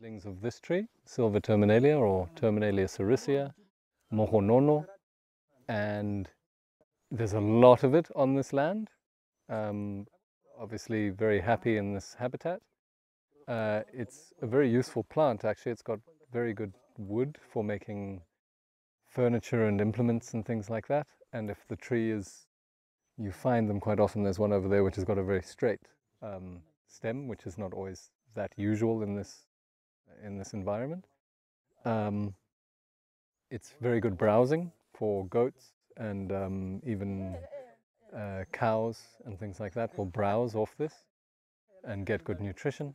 seedlings of this tree, Silver terminalia or Terminalia sericea, mogonono, and there's a lot of it on this land. Um, obviously very happy in this habitat. Uh, it's a very useful plant actually. It's got very good wood for making furniture and implements and things like that. And if the tree is, you find them quite often. There's one over there which has got a very straight um, stem, which is not always that usual in this in this environment. Um, it's very good browsing for goats and um, even uh, cows and things like that will browse off this and get good nutrition.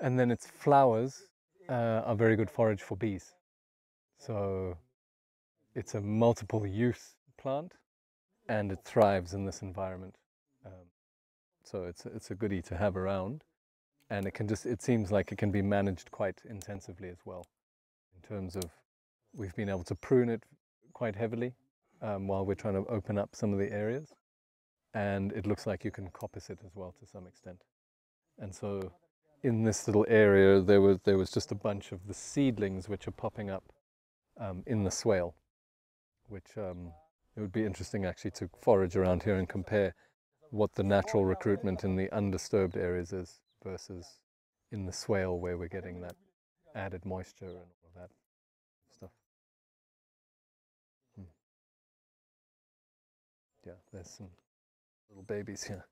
And then its flowers uh, are very good forage for bees. So it's a multiple use plant and it thrives in this environment. Um, so it's, it's a goodie to have around and it can just it seems like it can be managed quite intensively as well in terms of we've been able to prune it quite heavily um, while we're trying to open up some of the areas and it looks like you can coppice it as well to some extent. And so in this little area there was there was just a bunch of the seedlings which are popping up um, in the swale which um, it would be interesting actually to forage around here and compare what the natural recruitment in the undisturbed areas is versus in the swale where we're getting that added moisture and all of that stuff. Hmm. Yeah, there's some little babies here.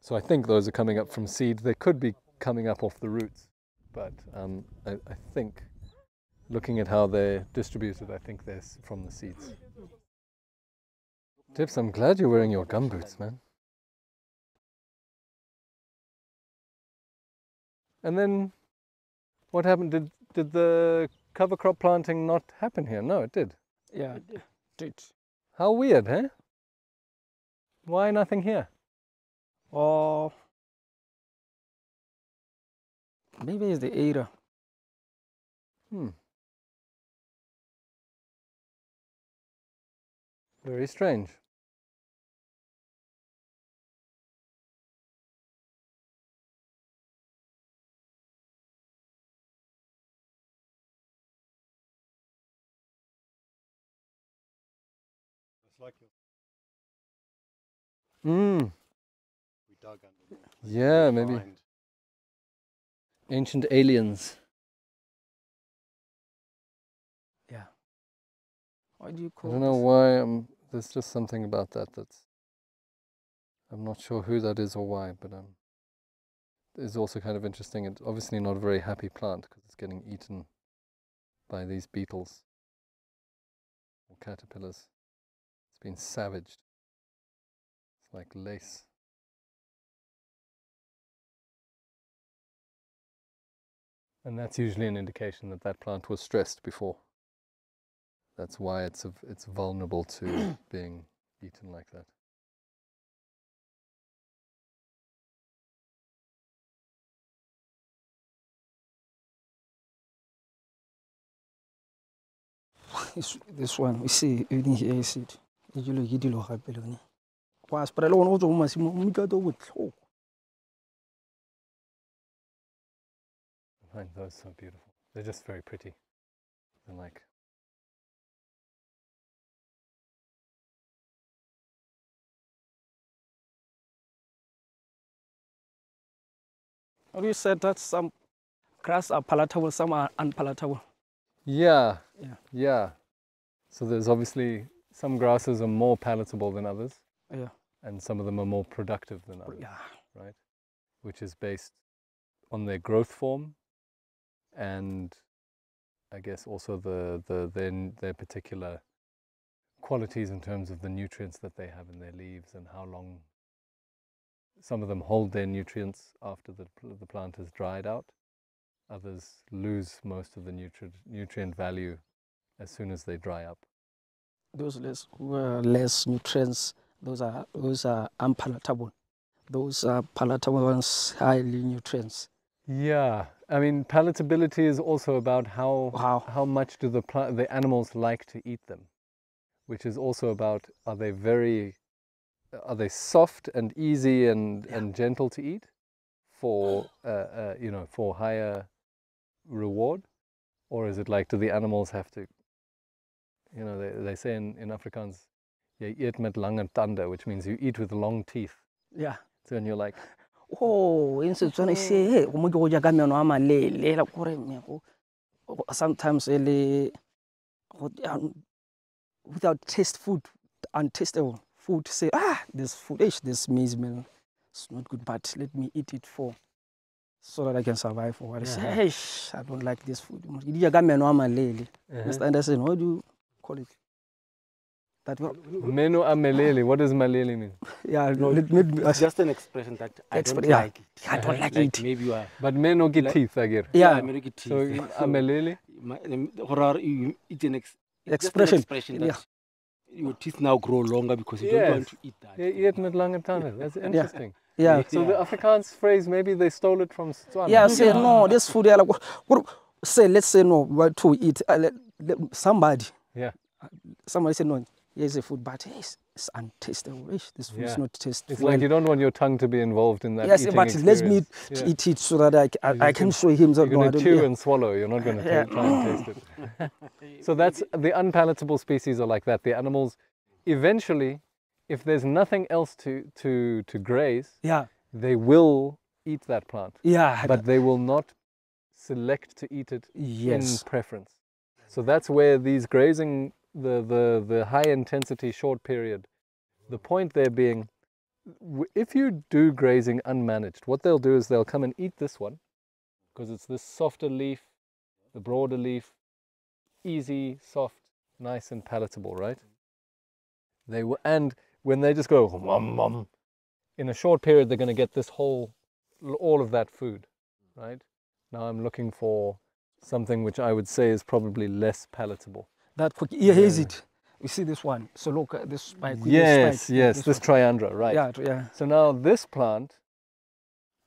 So I think those are coming up from seed. They could be coming up off the roots, but um, I, I think looking at how they're distributed, I think they're from the seeds. Tips, I'm glad you're wearing your gumboots, man. And then what happened? Did did the cover crop planting not happen here? No, it did. Yeah, it did. How weird, eh? Why nothing here? Or maybe it's the area. Hmm. Very strange. It's like your, Mm. we dug under. Yeah, maybe Find. ancient aliens. Yeah. Why do you call I don't know this? why. Um, there's just something about that that's. I'm not sure who that is or why, but um, it's also kind of interesting. It's obviously not a very happy plant because it's getting eaten by these beetles or caterpillars. It's been savaged. It's like lace. And that's usually an indication that that plant was stressed before. That's why it's a, it's vulnerable to being eaten like that. This, this one, we see everything here is it. E jelo ke dilo gape le. Wa sprayela gone go tswa mo masimong, to botlhoko. I find those so beautiful. They're just very pretty. And like you say that some grass are palatable, some are unpalatable? Yeah. Yeah. Yeah. So there's obviously some grasses are more palatable than others, Yeah. and some of them are more productive than others, Yeah. right? Which is based on their growth form and I guess also the, the their, their particular qualities in terms of the nutrients that they have in their leaves and how long some of them hold their nutrients after the, the plant has dried out. Others lose most of the nutrient, nutrient value as soon as they dry up. Those less are less nutrients, those are those are unpalatable. Those are palatable ones, highly nutrients. Yeah, I mean palatability is also about how How? how much do the the animals like to eat them, which is also about are they very are they soft and easy and, Yeah. and gentle to eat for uh, uh, you know for higher reward, or is it like do the animals have to? You know, they, they say in, in Afrikaans, "Jy eet met lange tande," which means you eat with long teeth. yeah. So and you're like, oh in setswana e se he go mo go ja ka meno a malele. La kore me go sometimes le um, without taste food untastable food say ah this food ish, this means man it's not good but let me eat it for so that I can survive for what. I say hey I don't like this food. Ke di ja ka meno a malele. Uh-huh. Mr. Anderson what do you call it that one "Meno amelele." What does malele mean? yeah no let me It's just an expression that I don't yeah. like it. I don't like Like it maybe you are. But meno get Like- teeth, I get. yeah maybe you So tease. amelele. um, horror, you eat an ex- it's just an Expression. expression Yeah. your teeth now grow longer because you Yes. don't want to eat that. Jy eet met lange tande. That's interesting. yeah So the Afrikaans phrase, maybe they stole it from Setswana. Yeah, say no, this food. Yeah, like, what, what, say, let's say no, what to eat. Uh, let, let, somebody, Yeah. somebody said, no. Here's a food, but it's, it's untastable. This food Yeah. is not tasteful. It's like you don't want your tongue to be involved in that. yes, but let me Yeah. eat it so that I, I, I can- show him that You're going to chew yeah. and swallow. You're not going to Yeah. try and taste it. so that's the unpalatable species are like that. The animals, eventually, if there's nothing else to to to graze, Yeah, they will eat that plant, yeah, but they will not select to eat it yes, in preference. So that's where these grazing, the, the, the high intensity short period, the point there being, if you do grazing unmanaged, what they'll do is they'll come and eat this one because it's this softer leaf, the broader leaf, easy, soft, nice and palatable, right? They will, and when they just go mum mum, in a short period they're going to get this whole, all of that food, right? Now I'm looking for something which I would say is probably less palatable. that quick. Yeah, here's Yeah. it. You see this one. So look, uh, this spike. yes, spike, yes, this, one. triandra, right. Yeah, yeah, So now this plant,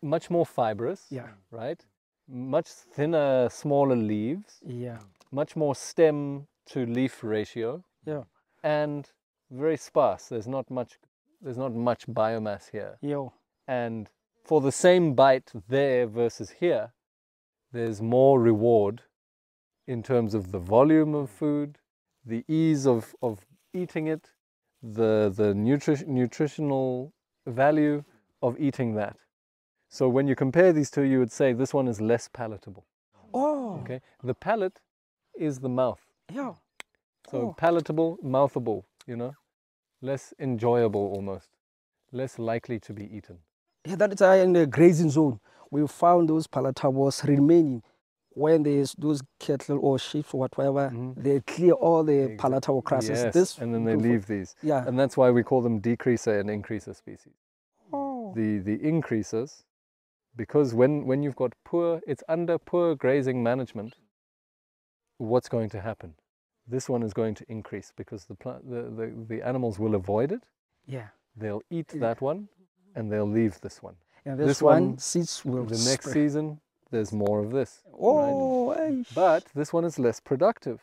much more fibrous, yeah, right? Much thinner, smaller leaves, yeah, much more stem to leaf ratio, yeah. and very sparse. There's not much. There's not much biomass here. Yo, And for the same bite there versus here, there's more reward in terms of the volume of food, the ease of, of eating it, the, the nutri- nutritional value of eating that. So when you compare these two, you would say this one is less palatable. oh, Okay, the palate is the mouth. yeah, So Oh. palatable, mouthable, you know, less enjoyable almost, less likely to be eaten. Yeah, that is why in the grazing zone, we found those palatables remaining when there's those cattle or sheep or whatever, Mhm. they clear all the Exact- palatable grasses. Yes, This and then they leave these. Yeah. And that's why we call them decreaser and increaser species. Oh. The the increasers, because when, when you've got poor, it's under poor grazing management, what's going to happen? This one is going to increase because the, the, the, the animals will avoid it, Yeah. they'll eat Yeah. that one, and they'll leave this one. And this, This one, one, seeds will The next season, there's more of this. Oh, eish. But this one is less productive.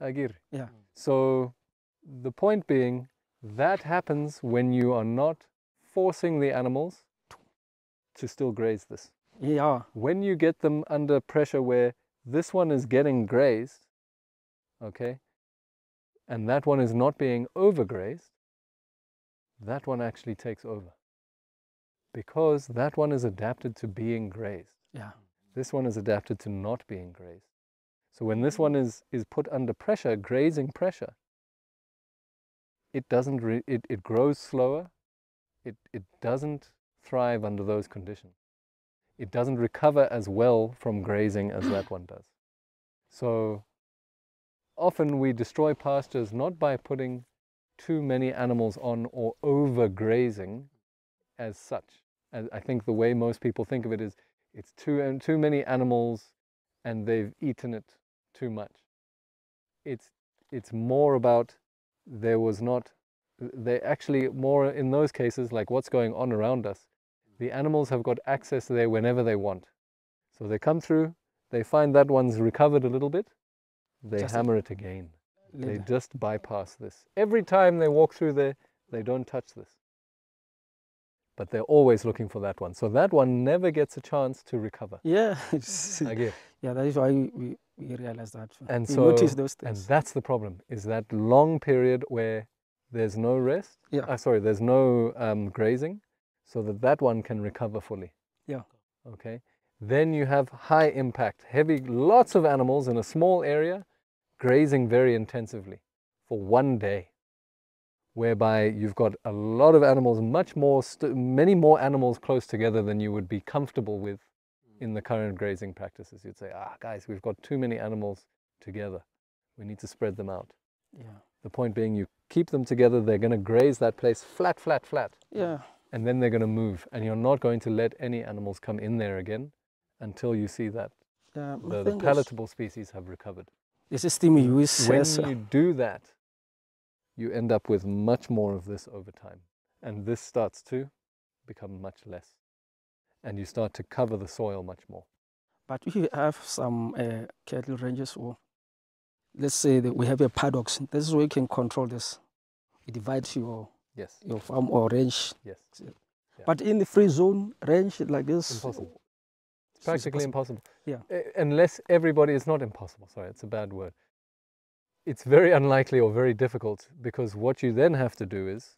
Agir. Yeah. So the point being, that happens when you are not forcing the animals to still graze this. yeah. When you get them under pressure where this one is getting grazed, okay, and that one is not being overgrazed, that one actually takes over. Because that one is adapted to being grazed. Yeah. This one is adapted to not being grazed. So when this one is, is put under pressure, grazing pressure, it doesn't re- it, it grows slower. It, it doesn't thrive under those conditions. It doesn't recover as well from grazing as that one does. So often we destroy pastures not by putting too many animals on or overgrazing as such. I think the way most people think of it is it's too and too many animals and they've eaten it too much. It's it's more about there was not they actually more in those cases like what's going on around us. The animals have got access there whenever they want. So they come through, they find that one's recovered a little bit, they Just hammer it again. They just bypass this. Every time they walk through there, They don't touch this. But they're always looking for that one. So that one never gets a chance to recover. Yeah, Again. yeah, that is why we, we, realize that. And we so, notice those and that's the problem, is that long period where there's no rest. Yeah. Uh, sorry, there's no um, grazing, so that that one can recover fully. Yeah. Okay. Then you have high impact, heavy, lots of animals in a small area, grazing very intensively for one day, whereby you've got a lot of animals, much more, st- many more animals close together than you would be comfortable with in the current grazing practices. You'd say, ah, guys, we've got too many animals together. We need to spread them out. yeah. The point being, you keep them together, they're going to graze that place flat, flat, flat, Yeah. and then they're going to move. And you're not going to let any animals come in there again until you see that Yeah, the, the palatable species have recovered. the system we use When uh, you do that, you end up with much more of this over time. And this starts to become much less. And you start to cover the soil much more. But if you have some uh, cattle ranges, or let's say that we have a paddocks, this is where you can control this. You divide your, Yes, your farm or range. yes. Yeah. But in the free zone range like this, Impossible. Practically impossible. Yeah. Uh, Unless everybody, it's not impossible, sorry, it's a bad word. It's very unlikely or very difficult because what you then have to do is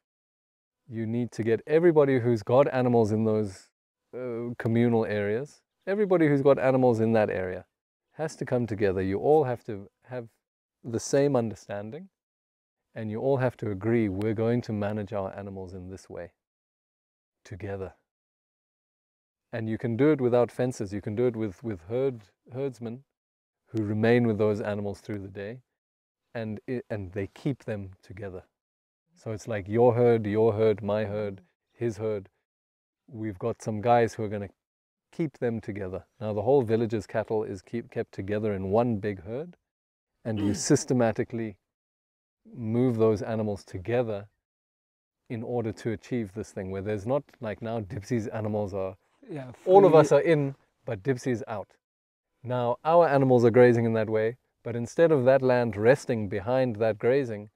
you need to get everybody who's got animals in those uh, communal areas, everybody who's got animals in that area has to come together. You all have to have the same understanding and you all have to agree we're going to manage our animals in this way together. And you can do it without fences. You can do it with, with herd, herdsmen who remain with those animals through the day and, i and they keep them together. Mm-hmm. So it's like your herd, your herd, my herd, mm-hmm. his herd. We've got some guys who are going to keep them together. Now, the whole village's cattle is keep, kept together in one big herd, and you mm-hmm. systematically move those animals together in order to achieve this thing where there's not like now Dipsy's animals are yeah, all of us are in, but Dipsy's out. Now, our animals are grazing in that way, but instead of that land resting behind that grazing,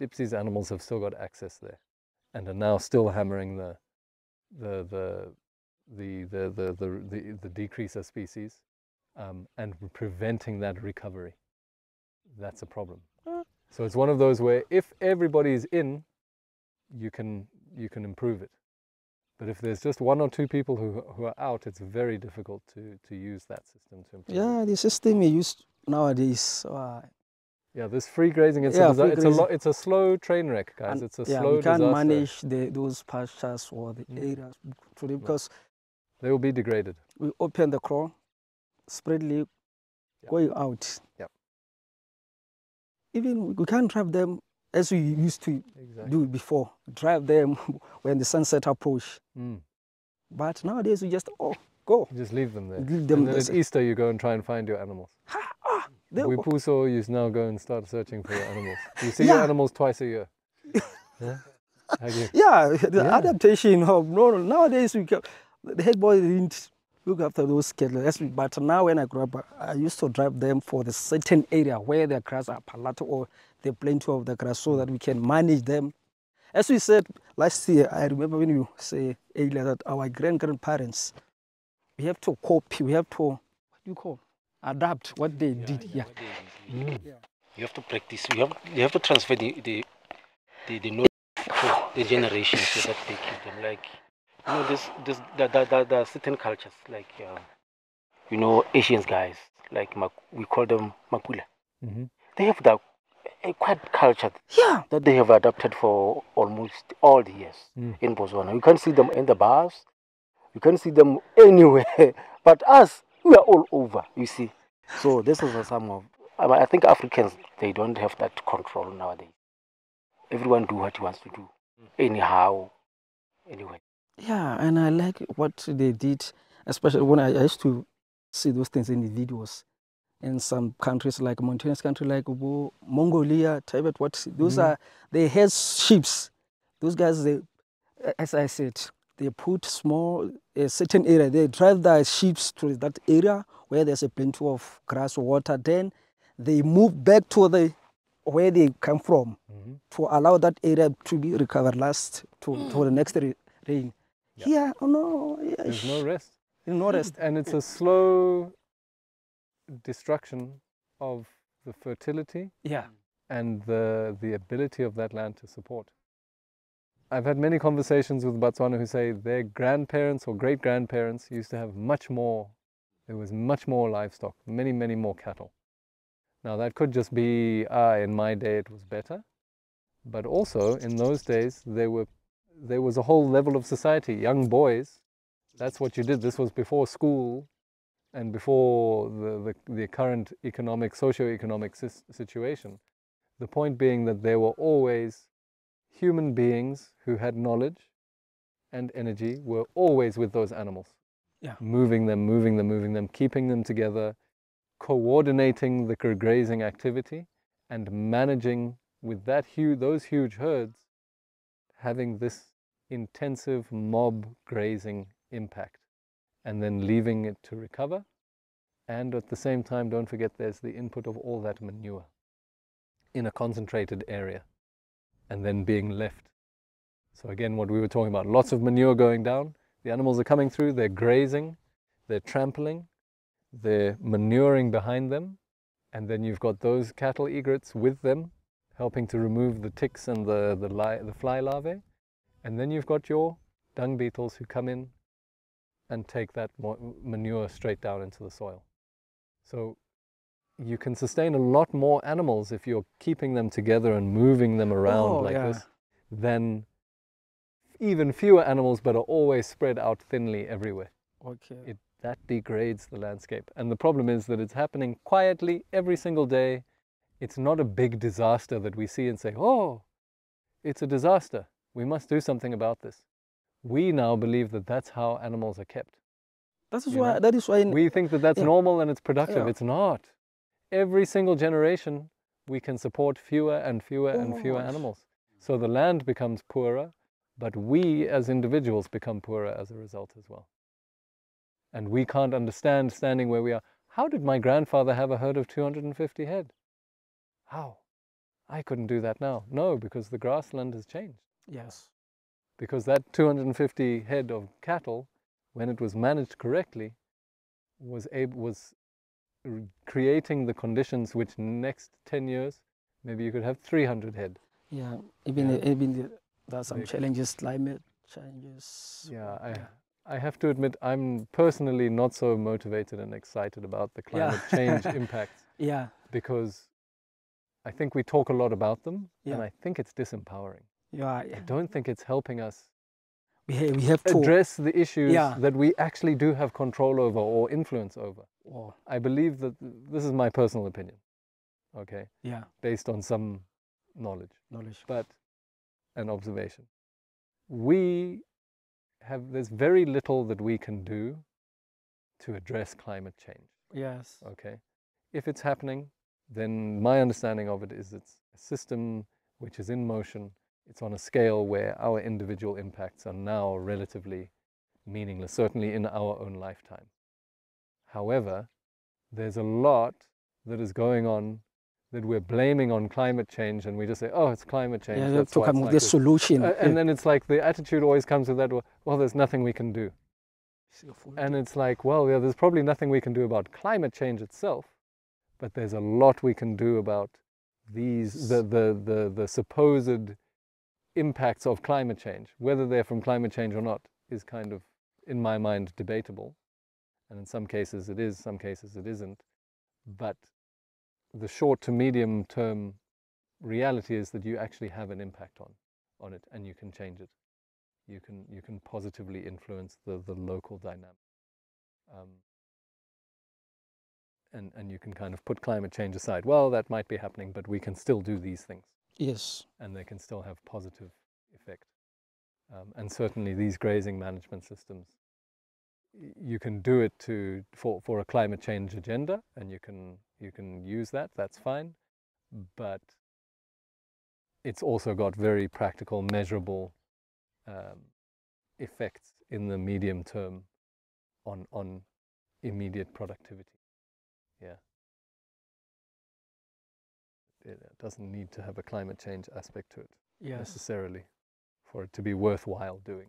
Dipsy's animals have still got access there and are now still hammering the, the, the, the, the, the, the, the, the decreaser species um, and preventing that recovery. That's a problem. So it's one of those where if everybody's in, you can, you can improve it. But if there's just one or two people who, who are out, it's very difficult to, to use that system to improve. Yeah, the system we use nowadays. Uh, Yeah, this free grazing, it's, Yeah, a, free it's, a lo- it's a slow train wreck, guys. and- it's a yeah, slow we can't disaster. manage the, those pastures or the Mm. areas today because They will be degraded. we open the kraal, spread leaf, Yep. going out. Yep. Even we- can't drive them as we used to Exactly. do before. Drive them when the sunset approach. Mm. But nowadays we just oh go. You just leave them there. Leave them and then there. at Easter, you go and try and find your animals. They- Wipuso, you now go and start searching for your animals. You see your Yeah. animals twice a year. yeah? How do you- Yeah, the Yeah. adaptation of no, no nowadays we can, the head boy didn't look after those cattle. But now when I grew up, I used to drive them for the certain area where the grass are palato or the plenty of the grass so that we can manage them. As we said last year, I remember when you say earlier that our grand grandparents, we have to copy, we have to what do you call adapt what they did. Yeah. Mm. You have to practice. You have you have to transfer the the the, the knowledge to the generation so that they keep them. Like you know, this this there, there, there, there are certain cultures like uh, you know Asians guys like we call them Makula. Mhm. They have that a quite culture Yeah. that they have adopted for almost all the years Mm. in Botswana. You can see them in the bars, you can see them anywhere. But us, we are all over, you see. So this is a some of. I I think Africans they don't have that control nowadays. Everyone do what he wants to do, anyhow, anyway. Yeah, and I like what they did, especially when I, I used to see those things in the videos in some countries like mountainous country like Ubo, Mongolia, Tibet. What those Mhm. are they have ships. Those guys, they, as I said, they put small a certain area. They drive their sheeps to that area where there's a plenty of grass, or water. Then they move back to the where they come from Mhm. to allow that area to be recovered last to, to the next ra- rain. Here, oh no, yeah, There's no rest. There's no rest. And it's a slow destruction of the fertility Yeah, and the, the ability of that land to support. I've had many conversations with Botswana who say their grandparents or great grandparents used to have much more, there was much more livestock, many, many more cattle. Now, that could just be, ah, in my day it was better. But also, in those days, there, were, there was a whole level of society. Young boys, that's what you did. This was before school and before the, the, the current economic, socio-economic situation. The point being that there were always human beings who had knowledge and energy were always with those animals. Yeah. Moving them, moving them, moving them, keeping them together, coordinating the grazing activity and managing with that huge, those huge herds having this intensive mob grazing impact and then leaving it to recover. And at the same time, don't forget there's the input of all that manure in a concentrated area and then being left. So, again, what we were talking about lots of manure going down. The animals are coming through, they're grazing, they're trampling, they're manuring behind them. And then you've got those cattle egrets with them, helping to remove the ticks and the, the, li- the fly larvae. And then you've got your dung beetles who come in and take that manure straight down into the soil. So you can sustain a lot more animals if you're keeping them together and moving them around Oh, like yeah. this than even fewer animals but are always spread out thinly everywhere. Okay. It, that degrades the landscape. And the problem is that it's happening quietly every single day. It's not a big disaster that we see and say, oh, it's a disaster. We must do something about this. We now believe that that's how animals are kept. that is you why. know, That is why. We think that that's Yeah. normal and it's productive. Yeah. It's not. Every single generation, we can support fewer and fewer and oh, fewer Gosh. animals. So the land becomes poorer, but we as individuals become poorer as a result as well. And we can't understand standing where we are. How did my grandfather have a herd of 250 head? How? I couldn't do that now. No, because the grassland has changed yes. because that 250 head of cattle, when it was managed correctly, was able, was creating the conditions which next 10 years, maybe you could have 300 head. Yeah. Even Yeah. even the, there are some Big. challenges, climate changes. Yeah, I, I have to admit, I'm personally not so motivated and excited about the Yeah. climate change impacts Yeah. because I think we talk a lot about them, and I think it's disempowering. Yeah. I don't think it's helping us We have, to. address the issues Yeah. that we actually do have control over or influence over. Oh, I believe that th- this is my personal opinion, okay, yeah. based on some knowledge, Knowledge. but an observation. We have, there's very little that we can do to address climate change, Yes. okay? If it's happening, then my understanding of it is it's a system which is in motion. It's on a scale where our individual impacts are now relatively meaningless, certainly in our own lifetime. However, there's a lot that is going on that we're blaming on climate change, and we just say, "Oh, it's climate change." Yeah, that's to why it's like the this." solution. Uh, and then it's like the attitude always comes with that, "Well, well, there's nothing we can do," and it's like, "Well, yeah, there's probably nothing we can do about climate change itself, but there's a lot we can do about these the the the, the supposed impacts of climate change, whether they're from climate change or not, is kind of, in my mind, debatable. And in some cases it is, some cases it isn't. But the short to medium term reality is that you actually have an impact on, on it and you can change it. You can, you can positively influence the, the local dynamic. Um, and, and you can kind of put climate change aside. Well, that might be happening, but we can still do these things Yes. and they can still have positive effect. Um, and certainly these grazing management systems, you can do it to for, for a climate change agenda, and you can you can use that. That's fine, but it's also got very practical, measurable um, effects in the medium term on on immediate productivity. Yeah. It doesn't need to have a climate change aspect to it Yes. necessarily for it to be worthwhile doing.